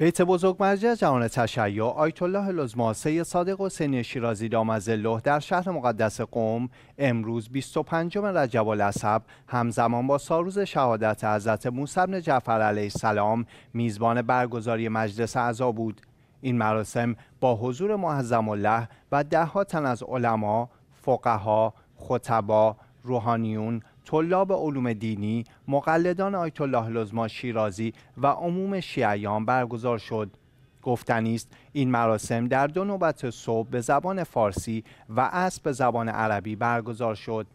بیت بزرگ مرجع جهان تشیع آیت الله لزما سید صادق حسینی شیرازی دامزله در شهر مقدس قم امروز 25 رجب العصب همزمان با ساروز شهادت حضرت موسی بن جعفر علیه السلام میزبان برگزاری مجلس اعضا بود. این مراسم با حضور معظم الله و ده تن از علما، فقها، خطبا، روحانیون، طلاب علوم دینی، مقلدان آیت الله لزما شیرازی و عموم شیعیان برگزار شد. گفتنی است این مراسم در دو نوبت صبح به زبان فارسی و عصر به زبان عربی برگزار شد.